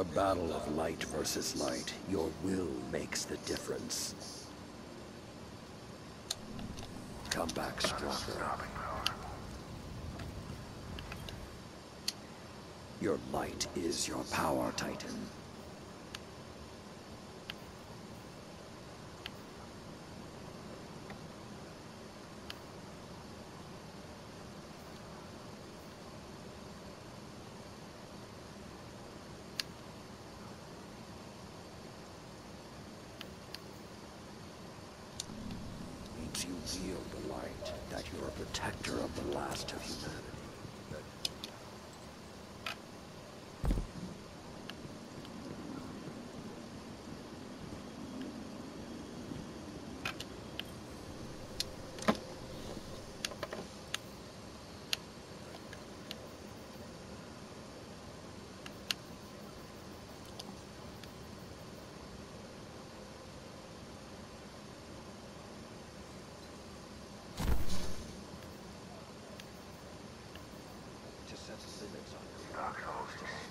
a battle of light versus light, your will makes the difference. Come back stronger. Your light is your power, Titan. Means you wield the light, that you're a protector of the last of humanity. to set limits on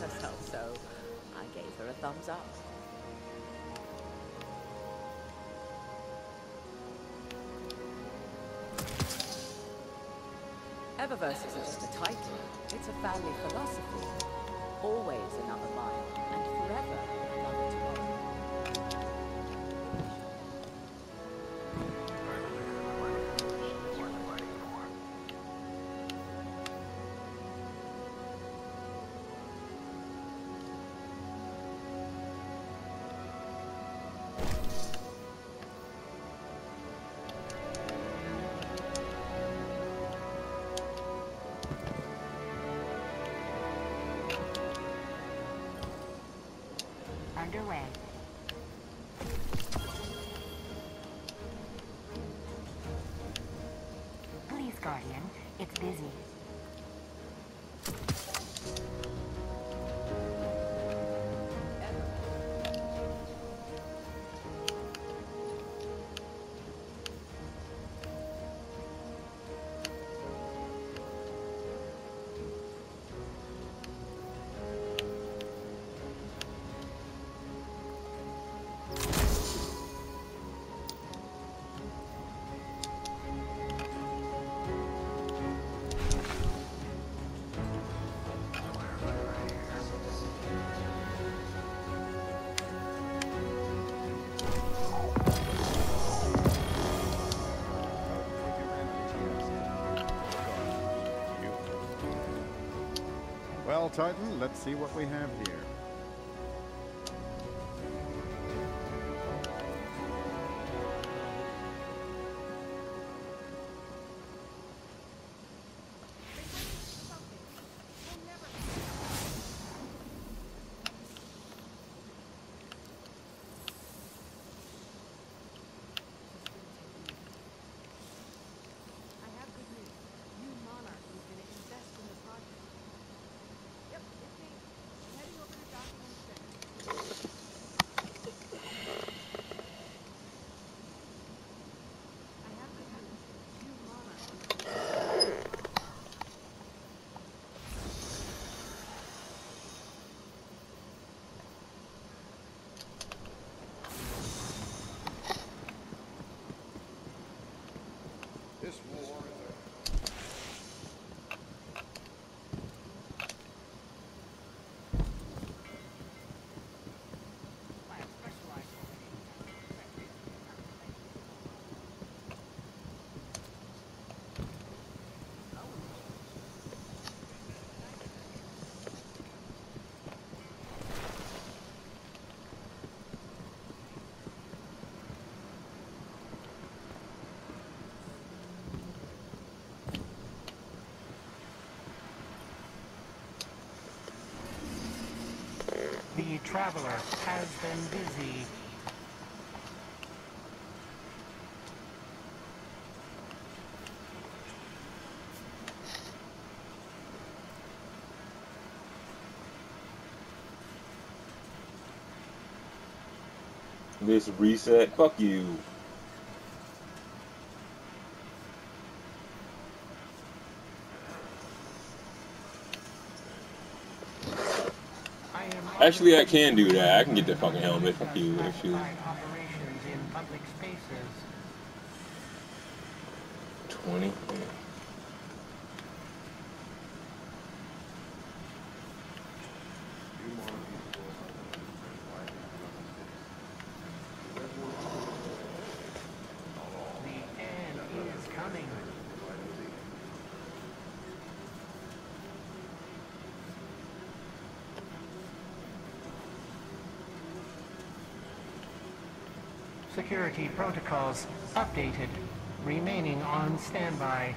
herself, so I gave her a thumbs up. Eververse isn't just a title, it's a family philosophy. Always another mind, and forever another tomorrow. Underway. Titan, let's see what we have here. Traveler has been busy. This reset. Fuck you. I am Actually, I can do that. I can get the fucking helmet. Fuck you. If you. classified Security protocols updated. Remaining on standby.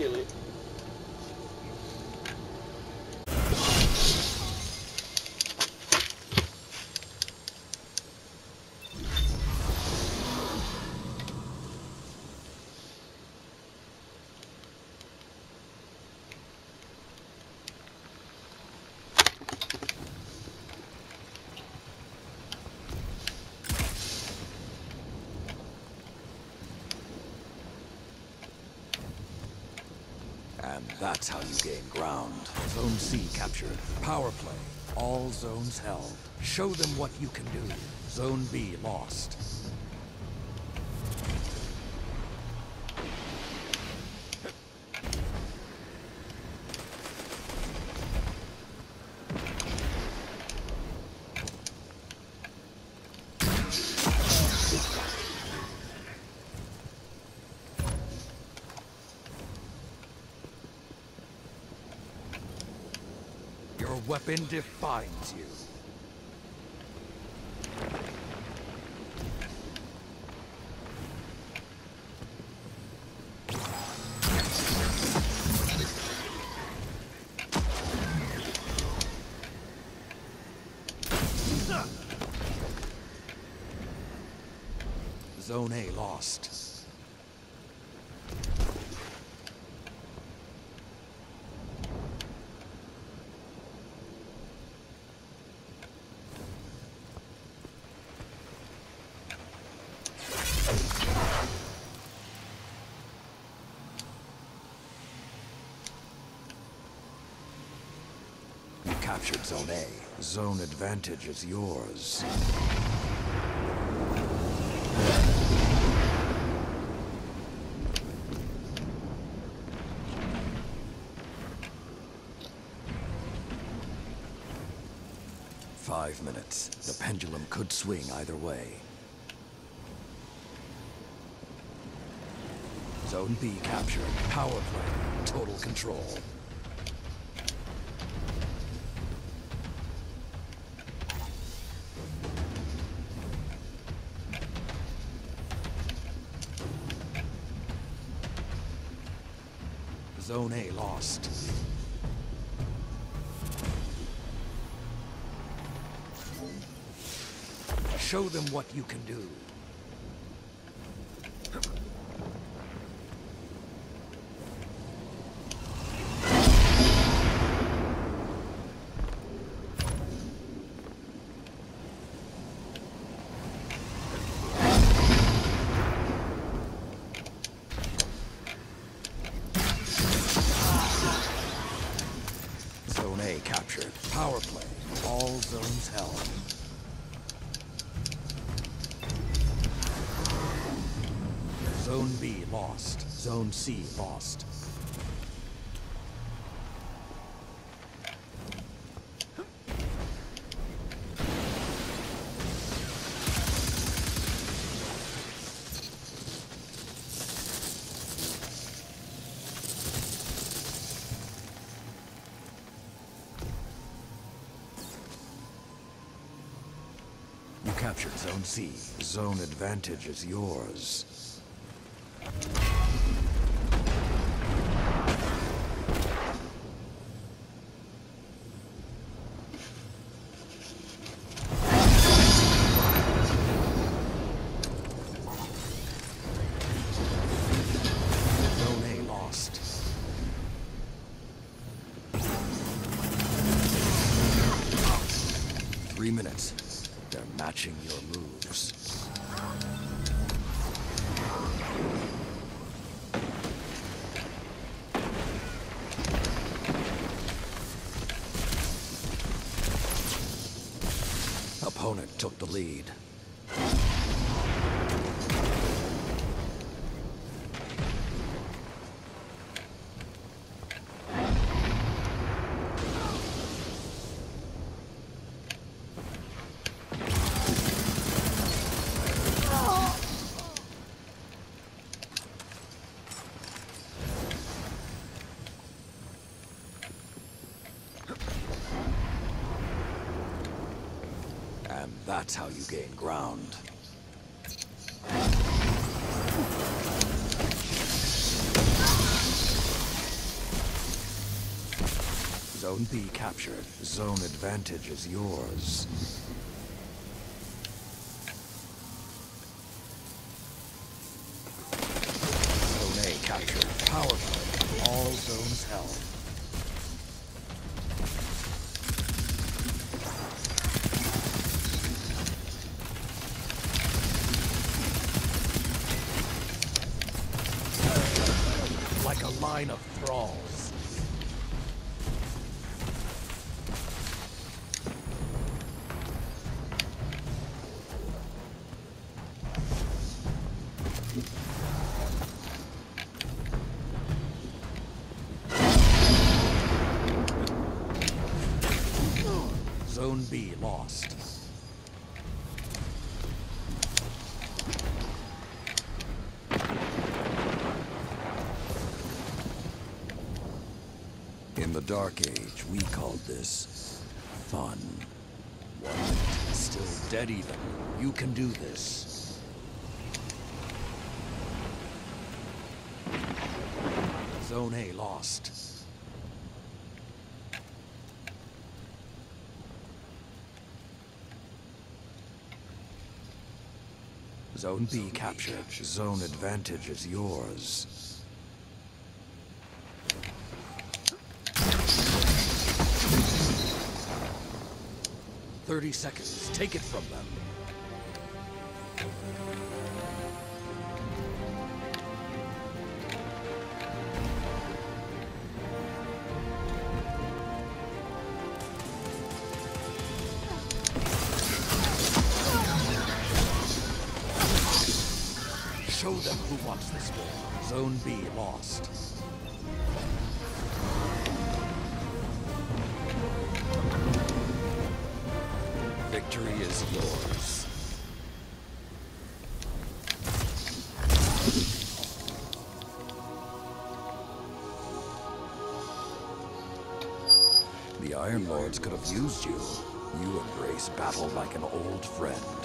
Home skillet. And that's how you gain ground. Zone C captured. Power play. All zones held. Show them what you can do. Zone B lost. Your weapon defines you. Zone A lost. You captured Zone A. Zone advantage is yours. Five minutes. The pendulum could swing either way. Zone B captured. Power play. Total control. Show them what you can do. Zone A captured. Power play. All zones held. Zone B lost. Zone C lost. You captured Zone C. Zone advantage is yours. Matching your moves. Opponent took the lead. That's how you gain ground. Zone B captured. Zone advantage is yours. The Dark Age, we called this fun. What? Still dead even. You can do this. Zone A lost. Zone B captured. Zone advantage is yours. Thirty seconds. Take it from them. Show them who wants this war. Zone B lost. Yours. The Iron Lords could have used you. You embrace battle like an old friend.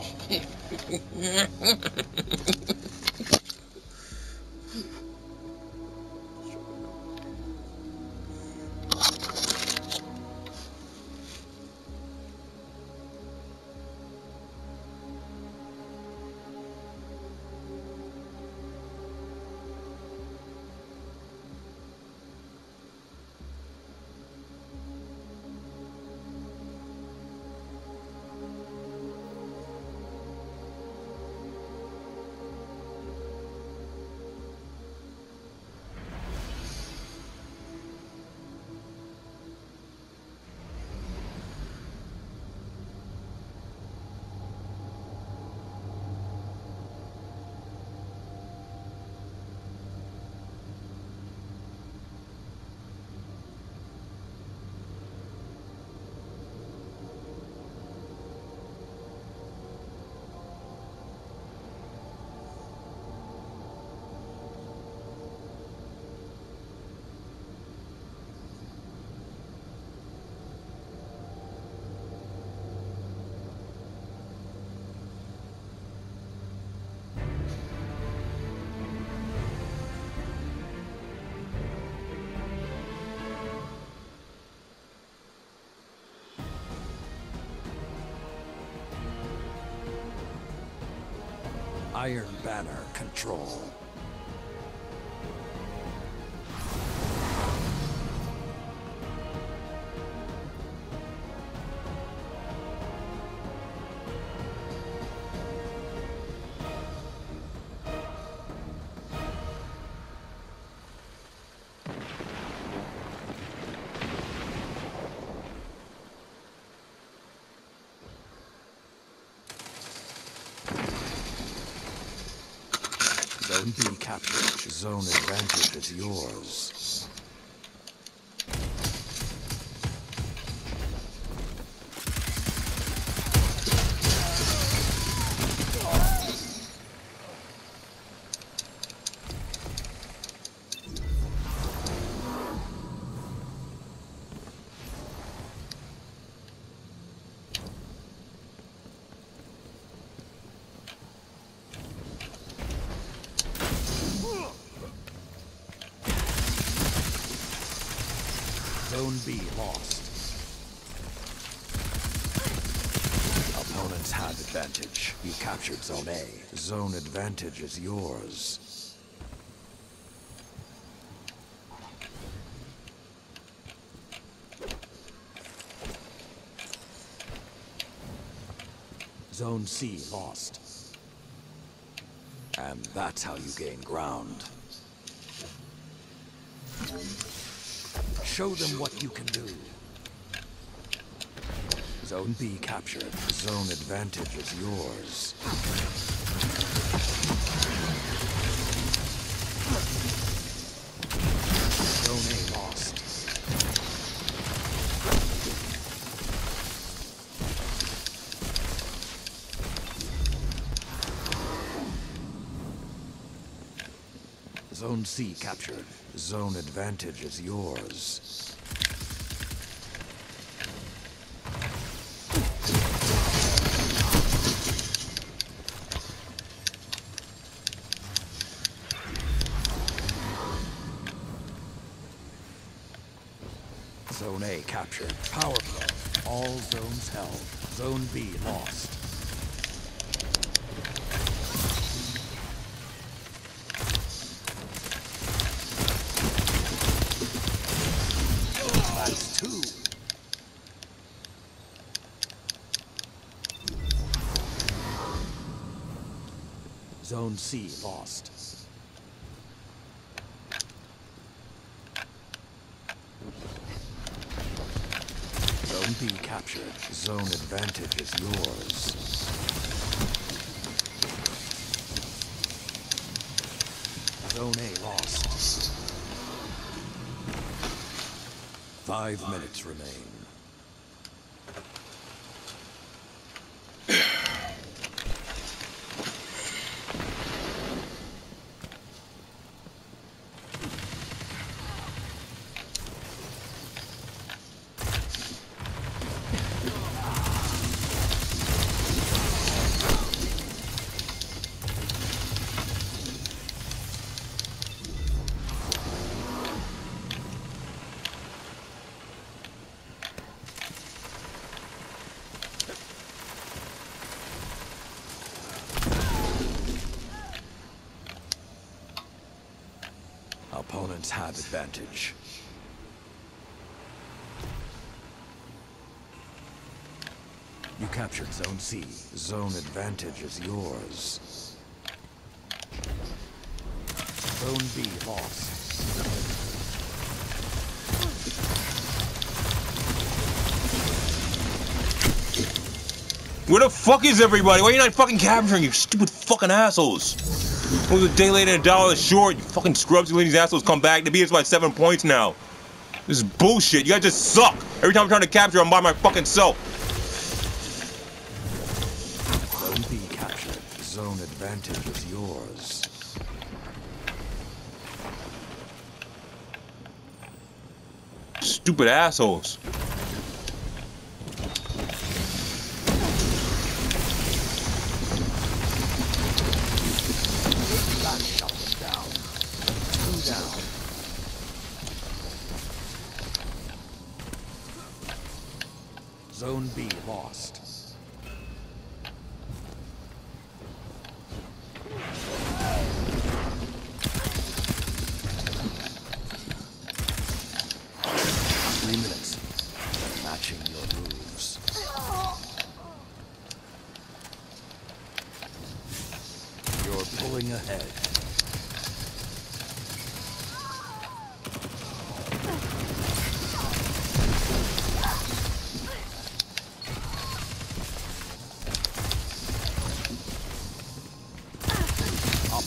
フフフフフ。Iron Banner control. Yours. Zone B lost. Opponents had advantage. You captured Zone A. Zone advantage is yours. Zone C lost. And that's how you gain ground. Show them what you can do. Zone B captured. Zone advantage is yours. Zone A lost. Zone C captured. Zone advantage is yours. Zone A captured. Power play. All zones held. Zone B lost. That's two. Zone C lost. Zone B captured. Zone advantage is yours. Zone A lost. Five minutes remain. Have advantage. You captured Zone C. Zone advantage is yours. Zone B lost. Where the fuck is everybody? Why are you not fucking capturing, you stupid fucking assholes? It was a day late and a dollar short. You fucking scrubs, you these assholes come back. They beat us by seven points now. This is bullshit. You guys just suck. Every time I'm trying to capture, I'm by my fucking self. Zone B captured. Zone advantage is yours. Stupid assholes. That shot them down. Two down. Zone B lost. Three minutes. Matching your moves. You're pulling ahead.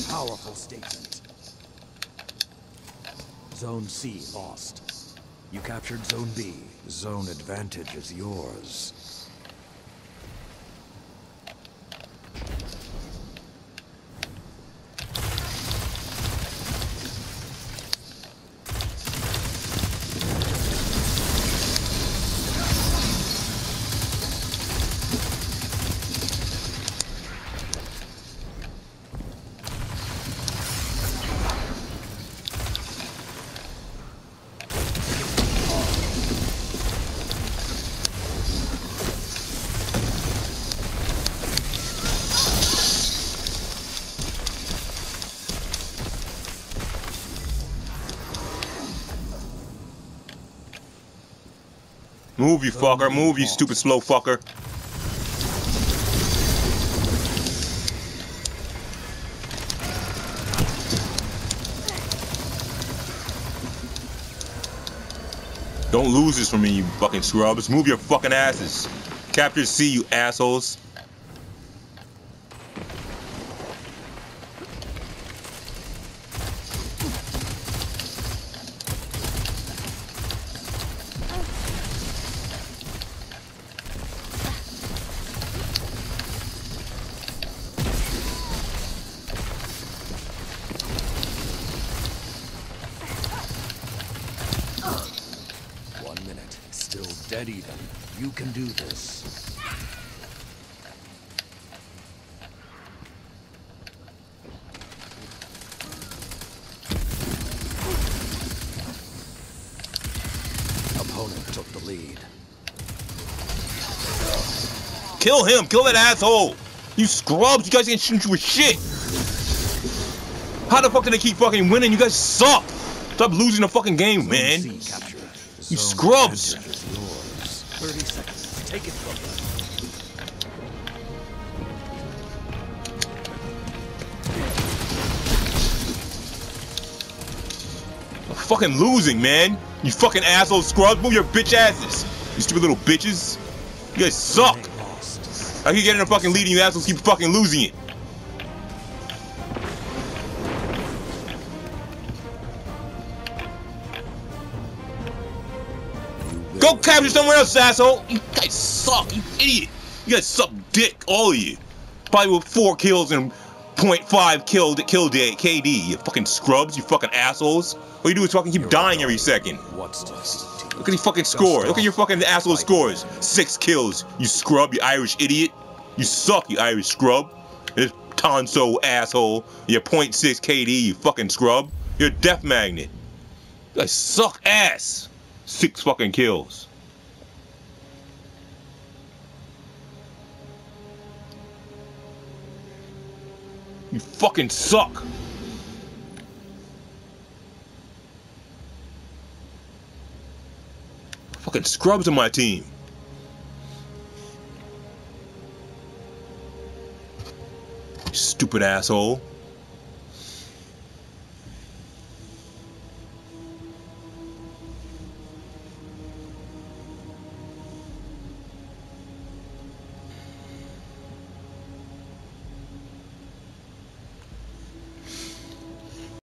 Powerful statement. Zone C lost. You captured Zone B. Zone advantage is yours. Move, you fucker. Move, you stupid slow fucker. Don't lose this for me, you fucking scrubs. Move your fucking asses. Capture C, you assholes. One minute. Still dead even. You can do this. Opponent took the lead. Kill him. Kill that asshole. You scrubs. You guys ain't shooting with shit. How the fuck do they keep fucking winning? You guys suck. Stop losing the fucking game, man. Zone C captured. You scrubs. advantage is yours. 30 seconds. Take it from them. I'm fucking losing, man. You fucking asshole scrubs. Move your bitch asses. You stupid little bitches. You guys suck. I keep getting a fucking lead and you assholes keep fucking losing it. Go capture someone else, asshole. You guys suck. You idiot. You guys suck dick, all of you. Probably with four kills and 0.5 kill kill day KD. You fucking scrubs. You fucking assholes. All you do is fucking keep dying every second. What's to Look at your fucking score. Look at your fucking asshole scores. Six kills. You scrub. You Irish idiot. You suck. You Irish scrub. This tonso asshole. You're 0.6 KD. You fucking scrub. You're a death magnet. You guys suck ass. Six fucking kills. You fucking suck. Fucking scrubs on my team. Stupid asshole.